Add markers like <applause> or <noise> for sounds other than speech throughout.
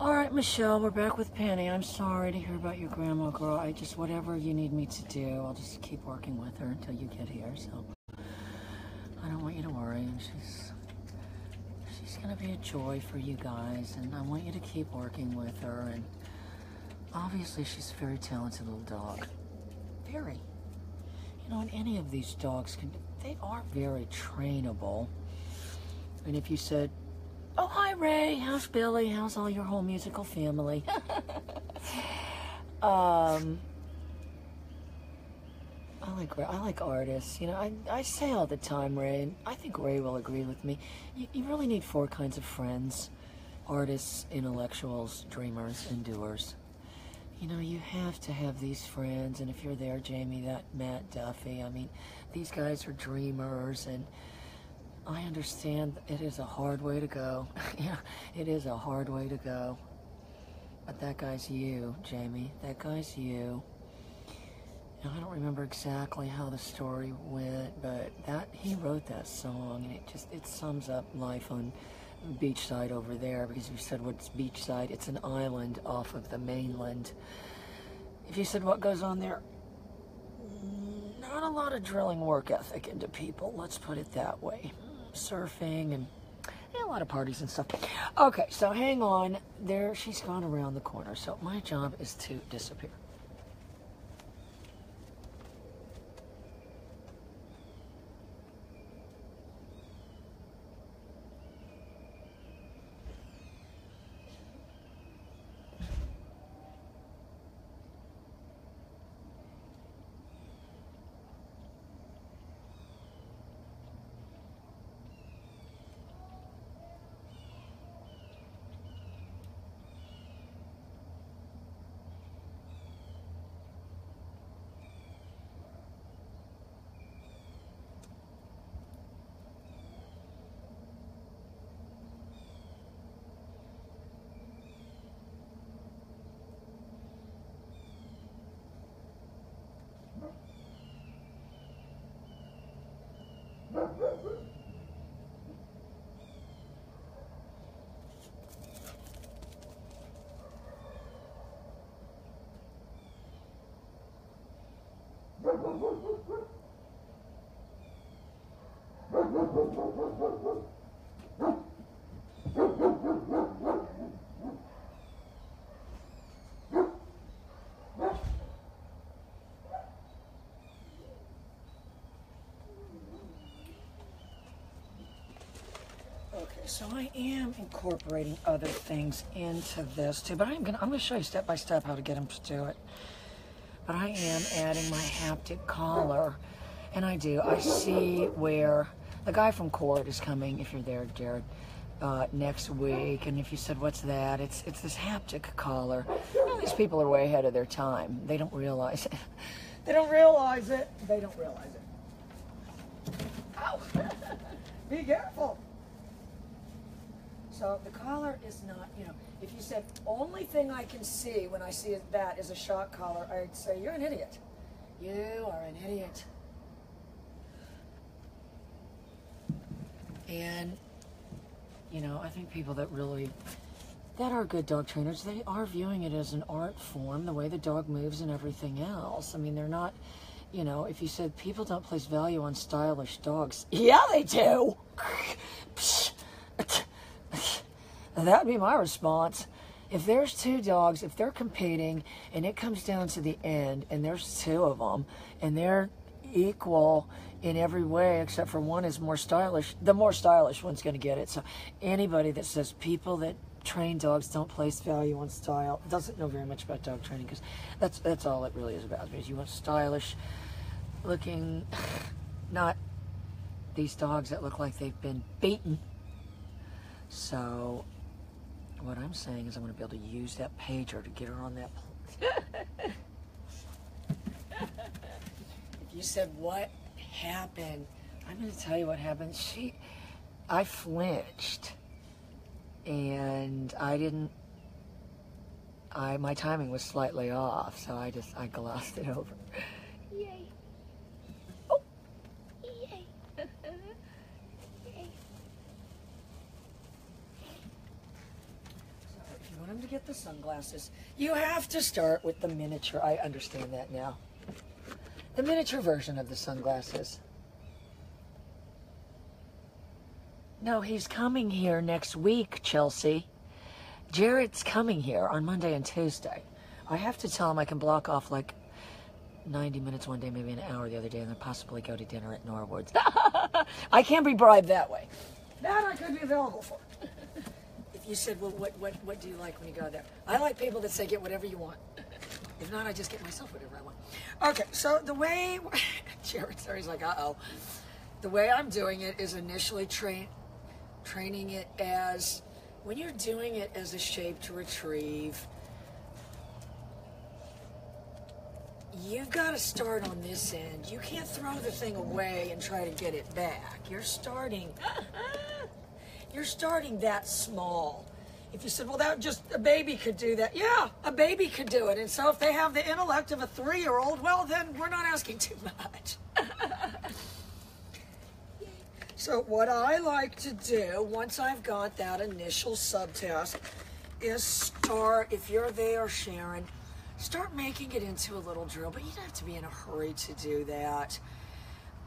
All right, Michelle, we're back with Penny. I'm sorry to hear about your grandma, girl. I just, whatever you need me to do, I'll just keep working with her until you get here. So I don't want you to worry. She's, she's gonna be a joy for you guys, and I want you to keep working with her. And obviously, she's a very talented little dog. Very. You know, and any of these dogs can, they are very trainable. And if you said, Oh, hi, Ray. How's Billy? How's all your whole musical family? <laughs> um, I like I like artists. You know, I, I say all the time, Ray, and I think Ray will agree with me. You, you really need four kinds of friends artists, intellectuals, dreamers, and doers. You know, you have to have these friends, and if you're there, Jamie, that Matt Duffy, I mean, these guys are dreamers and I understand it is a hard way to go. <laughs> yeah, it is a hard way to go. But that guy's you, Jamie. That guy's you. Now, I don't remember exactly how the story went, but that he wrote that song, and it just it sums up life on beachside over there. Because you said what's beachside? It's an island off of the mainland. If you said what goes on there, not a lot of drilling work ethic into people. Let's put it that way surfing and yeah, a lot of parties and stuff. Okay, so hang on. There, she's gone around the corner. So my job is to disappear. So I am incorporating other things into this too, but I'm gonna I'm gonna show you step by step how to get them to do it. But I am adding my haptic collar, and I do. I see where the guy from Court is coming. If you're there, Jared, uh, next week, and if you said what's that, it's it's this haptic collar. These people are way ahead of their time. They don't realize it. <laughs> they don't realize it. They don't realize it. Ow! <laughs> Be careful. So the collar is not, you know, if you said only thing I can see when I see that is a shock collar, I'd say you're an idiot. You are an idiot. And, you know, I think people that really, that are good dog trainers, they are viewing it as an art form, the way the dog moves and everything else. I mean, they're not, you know, if you said people don't place value on stylish dogs, yeah, they do. <laughs> That would be my response. If there's two dogs, if they're competing and it comes down to the end and there's two of them and they're equal in every way except for one is more stylish, the more stylish one's going to get it. So anybody that says people that train dogs don't place value on style doesn't know very much about dog training because that's that's all it really is about. Is you want stylish looking, <sighs> not these dogs that look like they've been beaten. So what I'm saying is I'm going to be able to use that pager to get her on that. <laughs> if you said what happened, I'm going to tell you what happened. She, I flinched, and I didn't. I my timing was slightly off, so I just I glossed it over. Yay! Oh, yay! Get the sunglasses. You have to start with the miniature. I understand that now. The miniature version of the sunglasses. No, he's coming here next week, Chelsea. Jared's coming here on Monday and Tuesday. I have to tell him I can block off like 90 minutes one day, maybe an hour the other day, and then possibly go to dinner at Norwood's. <laughs> I can't be bribed that way. That I could be available for. You said, well, what, what, what do you like when you go there? I like people that say, get whatever you want. <laughs> If not, I just get myself whatever I want. Okay, so the way, <laughs> Jared, sorry, like, uh-oh. The way I'm doing it is initially train, training it as, when you're doing it as a shape to retrieve, you've got to start on this end. You can't throw the thing away and try to get it back. You're starting, <laughs> you're starting that small. If you said, well, that just a baby could do that. Yeah, a baby could do it. And so if they have the intellect of a three year old, well, then we're not asking too much. <laughs> so, what I like to do once I've got that initial subtask is start, if you're there, Sharon, start making it into a little drill. But you don't have to be in a hurry to do that.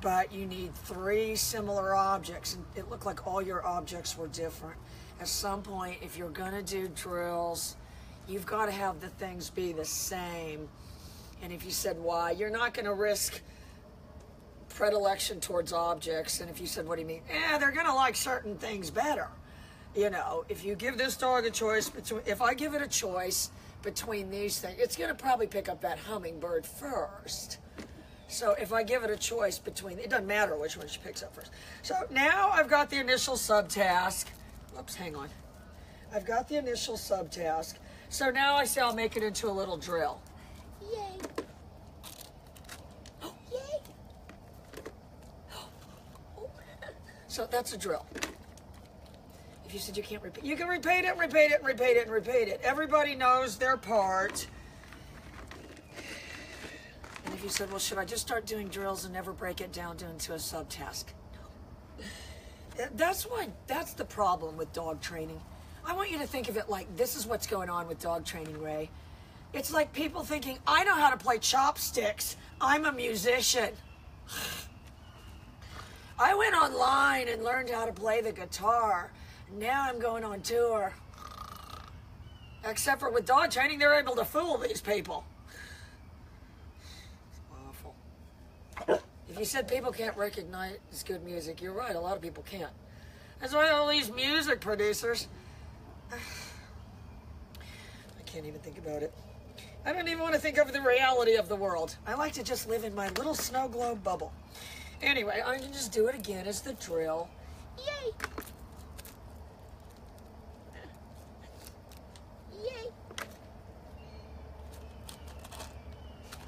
But you need three similar objects, and it looked like all your objects were different at some point, if you're to do drills, you've got to have the things be the same. And if you said why, you're not to risk predilection towards objects. And if you said, what do you mean? Eh, they're to like certain things better. You know, if you give this dog a choice between, if I give it a choice between these things, it's to probably pick up that hummingbird first. So if I give it a choice between, it doesn't matter which one she picks up first. So now I've got the initial subtask. Oops, hang on. I've got the initial subtask. So now I say I'll make it into a little drill. Yay. Oh. <gasps> Yay. <gasps> So that's a drill. If you said you can't repeat, you can repeat it, repeat it, repeat it, and repeat it. Everybody knows their part. If you said, well, should I just start doing drills and never break it down into a subtask? That's why, that's the problem with dog training. I want you to think of it like this is what's going on with dog training, Ray. It's like people thinking, I know how to play chopsticks. I'm a musician. I went online and learned how to play the guitar. Now I'm going on tour. Except for with dog training, they're able to fool these people. It's awful. If you said people can't recognize good music, you're right. A lot of people can't. That's why all these music producers. <sighs> I can't even think about it. I don't even want to think of the reality of the world. I like to just live in my little snow globe bubble. Anyway, I can just do it again as the drill. Yay. Yay.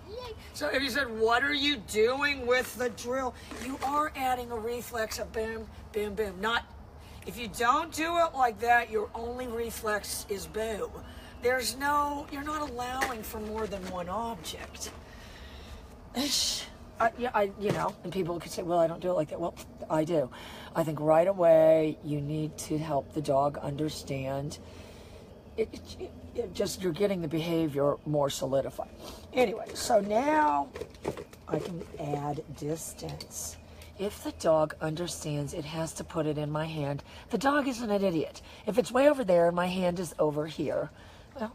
Yay. So if you said, what are you doing with the drill? You are adding a reflex of boom, boom, boom. Not, if you don't do it like that, your only reflex is boom. There's no, you're not allowing for more than one object. <sighs> I, yeah, I, you know, and people could say, well, I don't do it like that. Well, I do. I think right away you need to help the dog understand. It, it, it just you're getting the behavior more solidified. Anyway, so now I can add distance. If the dog understands it has to put it in my hand, the dog isn't an idiot. If it's way over there and my hand is over here, well,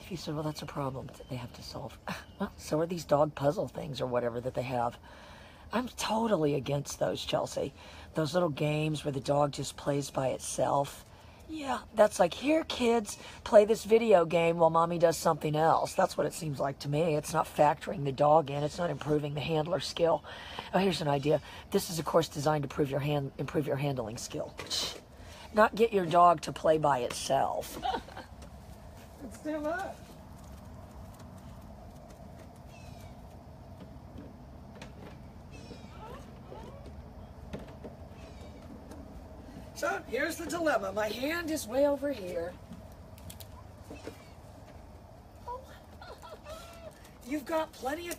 if you said, well, that's a problem that they have to solve. <laughs> Well, so are these dog puzzle things or whatever that they have. I'm totally against those, Chelsea. Those little games where the dog just plays by itself. Yeah, that's like, here, kids, play this video game while mommy does something else. That's what it seems like to me. It's not factoring the dog in. It's not improving the handler skill. Oh, here's an idea. This is, of course, designed to improve your hand, improve your handling skill. Not get your dog to play by itself. <laughs> it's too much. So here's the dilemma. My hand is way over here. You've got plenty of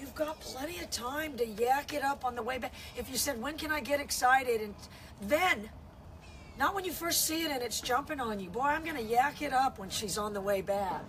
you've got plenty of time to yak it up on the way back. If you said, when can I get excited? And then, Not when you first see it and it's jumping on you. Boy, I'm going to yak it up when she's on the way back.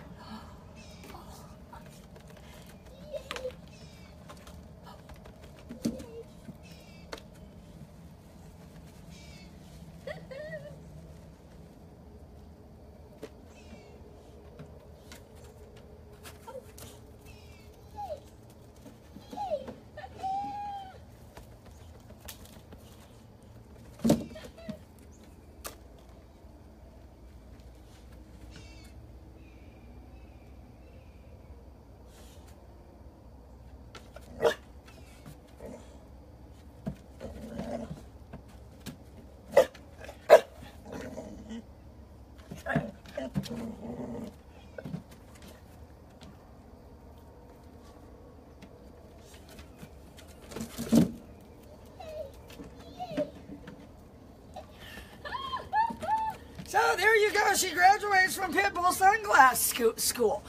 So there you go. She graduates from Pitbull Sunglass School.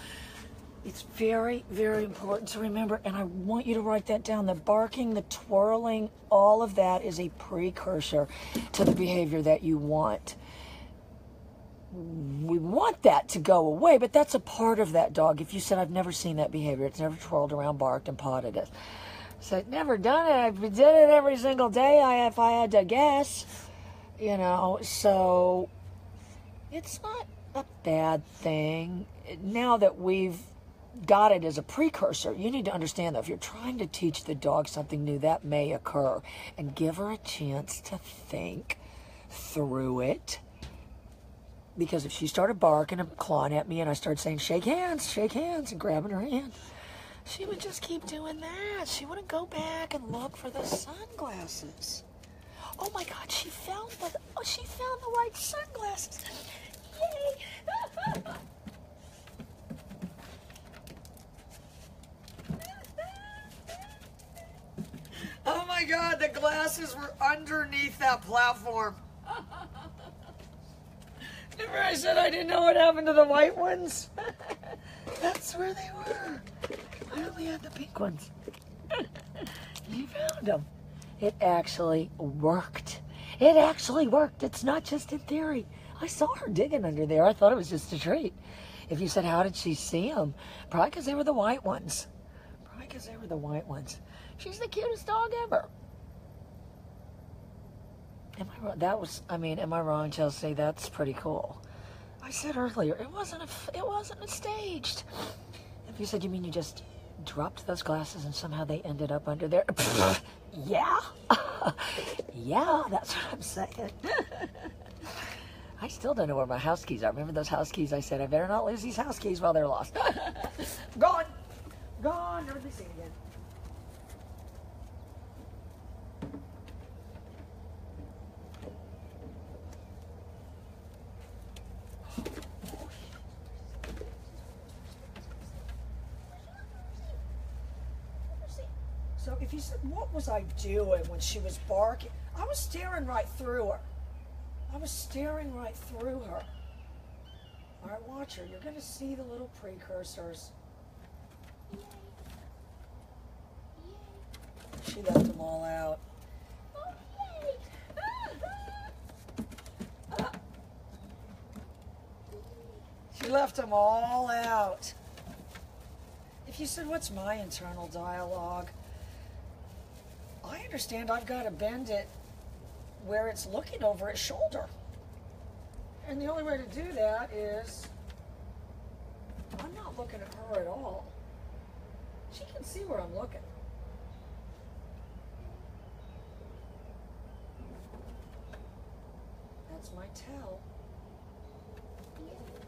It's very, very important to remember, and I want you to write that down. The barking, the twirling, all of that is a precursor to the behavior that you want. We want that to go away, but that's a part of that dog. If you said, I've never seen that behavior, it's never twirled around, barked, and pawed us. Said, never done it. I've did it every single day I, if I had to guess. You know, so it's not a bad thing. Now that we've got it as a precursor, you need to understand that if you're trying to teach the dog something new, that may occur. And give her a chance to think through it. Because if she started barking and clawing at me and I started saying, shake hands, shake hands, and grabbing her hand, she would just keep doing that. She wouldn't go back and look for the sunglasses. Oh my God, she found the oh, she found the right sunglasses. Yay! <laughs> oh my God, the glasses were underneath that platform. <laughs> Remember I said I didn't know what happened to the white ones? <laughs> That's where they were. I only had the pink ones. you found them. It actually worked. It actually worked. It's not just in theory. I saw her digging under there. I thought it was just a treat. If you said, How did she see them? Probably because they were the white ones. Probably because they were the white ones. She's the cutest dog ever. Am I wrong? That was, I mean, am I wrong, Chelsea? That's pretty cool. I said earlier, it wasn't a, it wasn't a staged. If you said, you mean you just dropped those glasses and somehow they ended up under there? <laughs> yeah. <laughs> yeah, that's what I'm saying. <laughs> I still don't know where my house keys are. Remember those house keys? I said, I better not lose these house keys while they're lost. Gone. Gone. Never be seen again. So if you said, what was I doing when she was barking? I was staring right through her. I was staring right through her. All right, watch her. You're going to see the little precursors. Yay! She left them all out. She left them all out. If you said, What's my internal dialogue? Understand I've got to bend it where it's looking over its shoulder. And the only way to do that is I'm not looking at her at all. She can see where I'm looking. That's my tell. If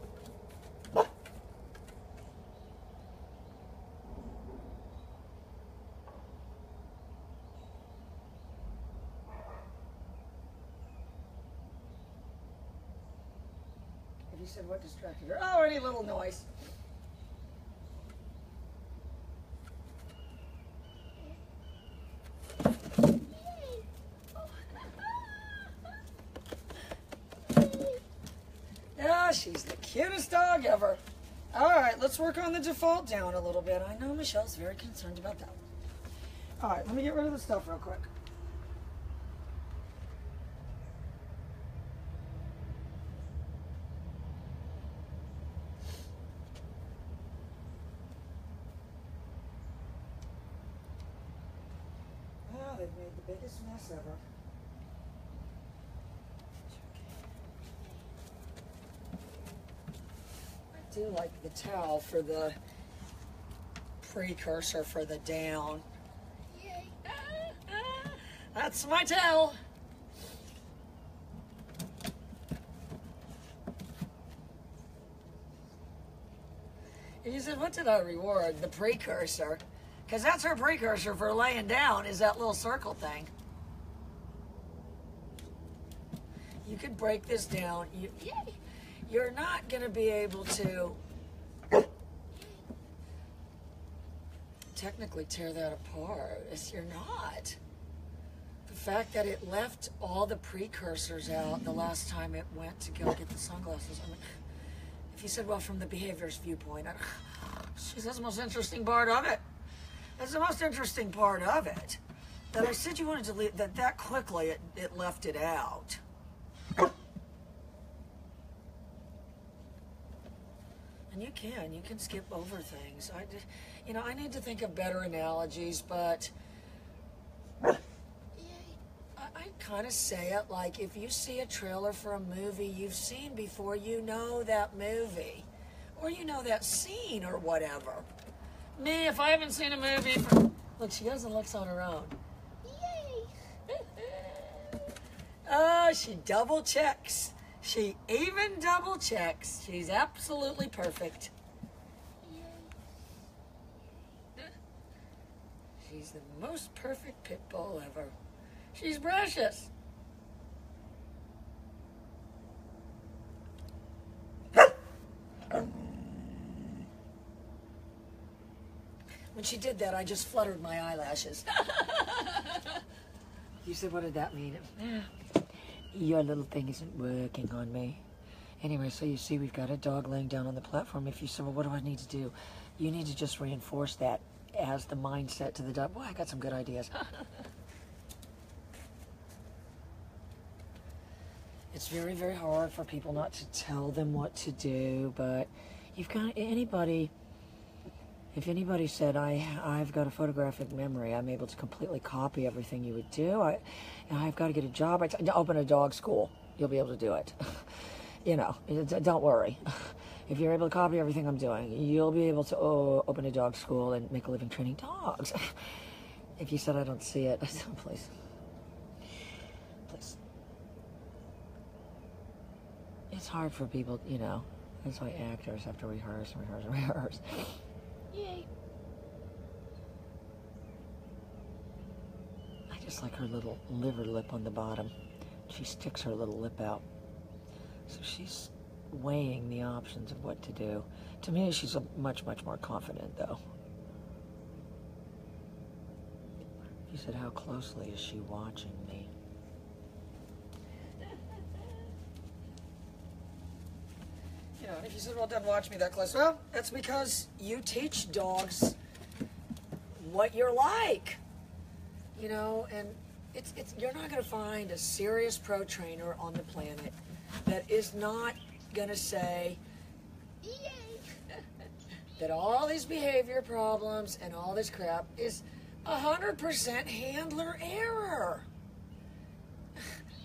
said what distracted her, oh, any little noise. Yeah, she's the cutest dog ever. All right, let's work on the default down a little bit. I know Michelle's very concerned about that. All right, let me get rid of the stuff real quick. They've made the biggest mess ever. I do like the towel for the precursor for the down. That's my towel. And you said, what did I reward? The precursor. Because that's her precursor for laying down is that little circle thing. You could break this down. You, Yay. you're not going to be able to technically tear that apart. It's, you're not. The fact that it left all the precursors out the last time it went to go get the sunglasses. I mean, if you said, well, from the behaviorist viewpoint, I, <sighs> that's the most interesting part of it. That's the most interesting part of it. That I said you wanted to leave, that that quickly it, it left it out. And you can, you can skip over things. I, just- you know, I need to think of better analogies, but I, I kind of say it like if you see a trailer for a movie you've seen before, you know that movie, or you know that scene or whatever. Me, if I haven't seen a movie, for, look, she goes and looks on her own. Yay. Oh, <laughs> she double checks. She even double checks. She's absolutely perfect. She's the most perfect pit bull ever. She's precious. When she did that, I just fluttered my eyelashes. <laughs> you said, what did that mean? Your little thing isn't working on me. Anyway, so you see, we've got a dog laying down on the platform. If you say, well, what do I need to do? You need to just reinforce that as the mindset to the dog. Boy, I got some good ideas. <laughs> it's very, very hard for people not to tell them what to do, but you've got anybody. If anybody said I I've got a photographic memory, I'm able to completely copy everything you would do. I I've got to get a job. I t- open a dog school. You'll be able to do it. <laughs> you know, don't worry. <laughs> If you're able to copy everything I'm doing, you'll be able to oh, open a dog school and make a living training dogs. <laughs> if you said I don't see it, please, please. It's hard for people, you know. That's why actors have to rehearse and rehearse and rehearse. Yay. I just like her little liver lip on the bottom. She sticks her little lip out. So she's weighing the options of what to do. To me, she's a much, much more confident, though. He said, How closely is she watching me? You know, if you said, Well, doesn't watch me that close, well, that's because you teach dogs what you're like you know and it's, it's you're not going to find a serious pro trainer on the planet that is not going to say <laughs> that all these behavior problems and all this crap is 100% handler error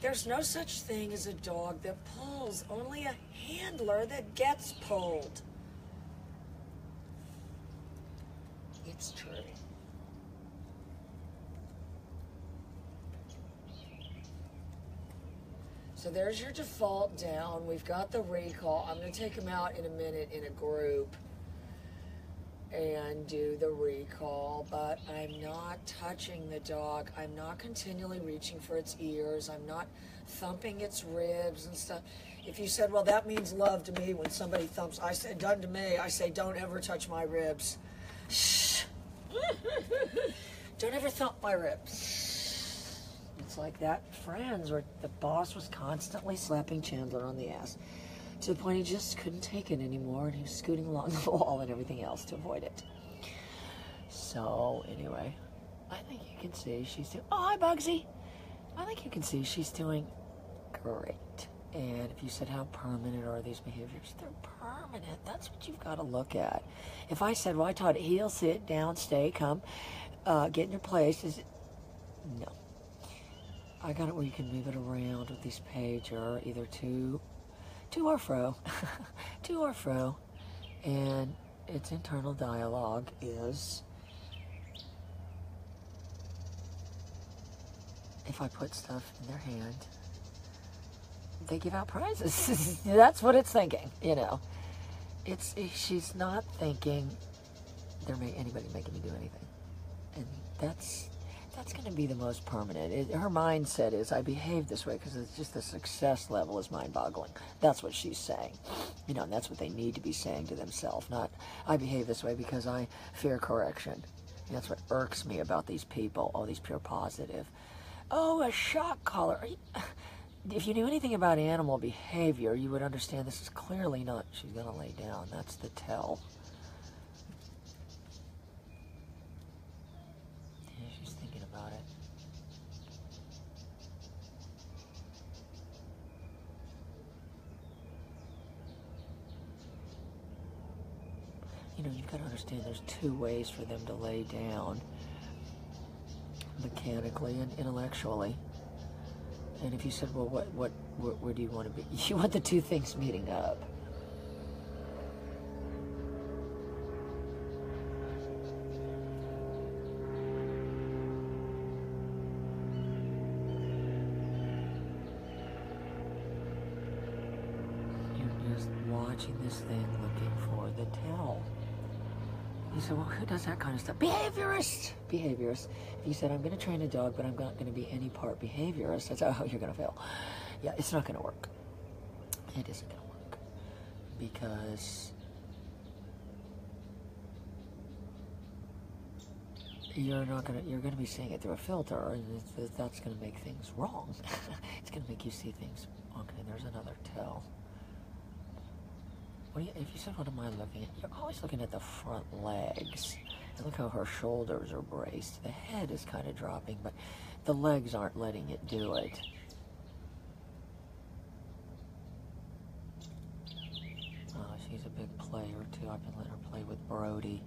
there's no such thing as a dog that pulls only a handler that gets pulled it's true So there's your default down. We've got the recall. I'm going to take them out in a minute in a group and do the recall, but I'm not touching the dog. I'm not continually reaching for its ears. I'm not thumping its ribs and stuff. If you said, well, that means love to me when somebody thumps, I said, done to me, I say, don't ever touch my ribs. Shh. <laughs> don't ever thump my ribs. It's like that Friends where the boss was constantly slapping Chandler on the ass to the point he just couldn't take it anymore and he was scooting along <laughs> the wall and everything else to avoid it. So, anyway, I think you can see she's doing. Oh, hi, Bugsy. I think you can see she's doing great. And if you said, How permanent are these behaviors? They're permanent. That's what you've got to look at. If I said, Well, I taught it heel, sit, down, stay, come, uh, get in your place, is it? No. I got it where you can move it around with this pager, either to, to or fro, <laughs> to or fro, and its internal dialogue is if I put stuff in their hand, they give out prizes. <laughs> That's what it's thinking, you know. It's she's not thinking there may anybody making me do anything, and that's that's going to be the most permanent. It, her mindset is I behave this way because it's just the success level is mind-boggling. That's what she's saying, you know, and that's what they need to be saying to themselves. Not I behave this way because I fear correction. And that's what irks me about these people. Oh, these pure positive. Oh, a shock collar. <sighs> If you knew anything about animal behavior, you would understand this is clearly not. She's going to lay down. That's the tell. Yeah, she's thinking about it. You've got to understand there's two ways for them to lay down mechanically and intellectually. And if you said, well, what, what, where, where do you want to be? <laughs> You want the two things meeting up. You're just watching this thing looking for the tell. You said, well, who does that kind of stuff? Behaviorist! Behaviorist. If you said, I'm going to train a dog, but I'm not going to be any part behaviorist, I said, oh, you're going to fail. Yeah, it's not going to work. It isn't going to work. Because you're not going to, you're going to be seeing it through a filter, and that's going to make things wrong. <laughs> it's going to make you see things. Okay, there's another tell. What you, if you said, what am I looking at? You're always looking at the front legs. And look how her shoulders are braced. The head is kind of dropping, but the legs aren't letting it do it. Oh, she's a big player, too. I've been letting her play with Brody.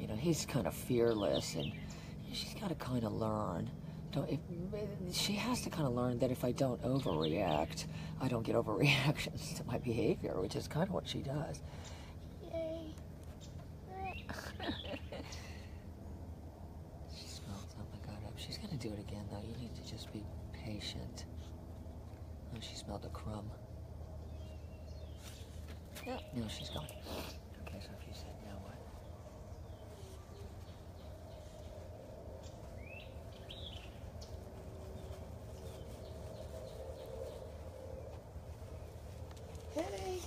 You know, he's kind of fearless, and she's got to kind of learn. Don't, if, she has to kind of learn that if I don't overreact, I don't get overreactions to my behavior, which is kind of what she does. Yay. She smelled something oh got up. She's gonna do it again though. You need to just be patient. Oh, she smelled a crumb. Yeah, no, she's gone. Okay, so if you said now what? Hey.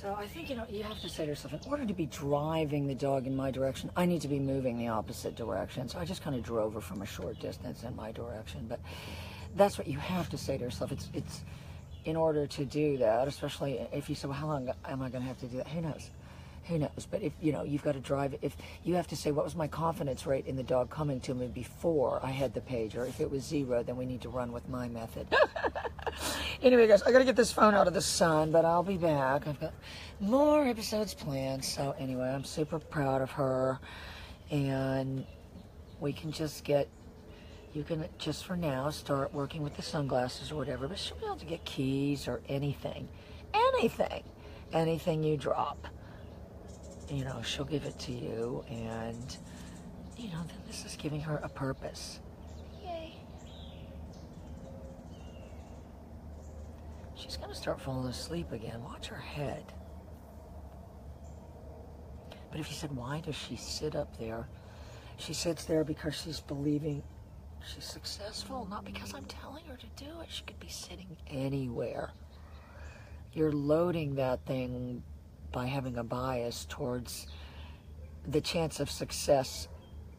So I think you know you have to say to yourself, in order to be driving the dog in my direction, I need to be moving the opposite direction. So I just kind of drove her from a short distance in my direction. But that's what you have to say to yourself. It's it's in order to do that, especially if you say, well, how long am I going to have to do that? Who knows? Who knows? But if you know, you've got to drive. If you have to say, what was my confidence rate in the dog coming to me before I had the pager? If it was zero, then we need to run with my method. <laughs> anyway, guys, I got to get this phone out of the sun, but I'll be back. I've got more episodes planned. So anyway, I'm super proud of her, and we can just get. You can just for now start working with the sunglasses or whatever, but she'll be able to get keys or anything, anything, anything you drop you know, she'll give it to you, and, you know, then this is giving her a purpose. Yay. She's going to start falling asleep again. Watch her head. But if you said, why does she sit up there? She sits there because she's believing she's successful, not because I'm telling her to do it. She could be sitting anywhere. You're loading that thing by having a bias towards the chance of success,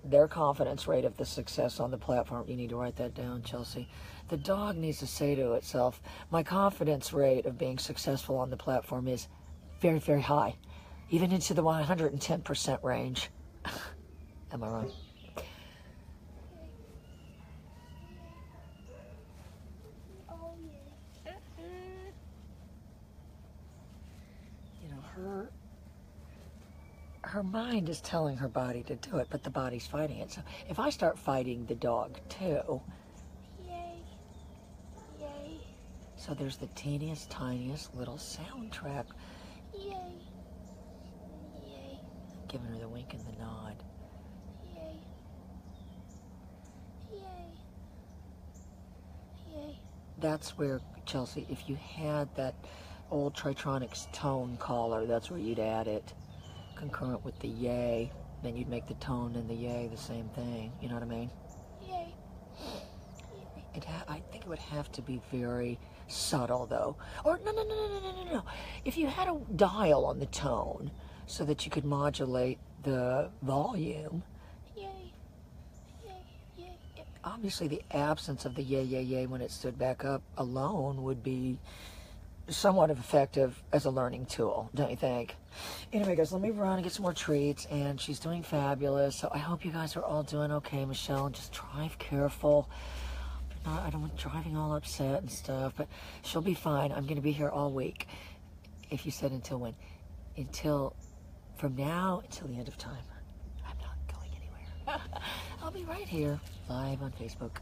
their confidence rate of the success on the platform. You need to write that down, Chelsea the dog needs to say to itself, my confidence rate of being successful on the platform is very, very high, even into the 110% range. <laughs> Am I wrong? You know, her her mind is telling her body to do it, but the body's fighting it. So if I start fighting the dog too, so there's the teeniest, tiniest little soundtrack Yay. Yay. giving her the wink and the nod. Yay. Yay. Yay. That's where, Chelsea, if you had that old Tritronics tone collar, that's where you'd add it. Concurrent with the yay, then you'd make the tone and the yay the same thing. You know what I mean? It ha- I think it would have to be very subtle, though. Or no, no, no, no, no, no, no, no. If you had a dial on the tone, so that you could modulate the volume. Yay. Yay. Yay. Yay. Obviously, the absence of the yay, yay, yay when it stood back up alone would be somewhat effective as a learning tool, don't you think? Anyway, guys, let me run and get some more treats, and she's doing fabulous. So I hope you guys are all doing okay, Michelle, just drive careful. Not, I don't want driving all upset and stuff, but she'll be fine. I'm going to be here all week. If you said until when? Until from now until the end of time. I'm not going anywhere. <laughs> I'll be right here, live on Facebook.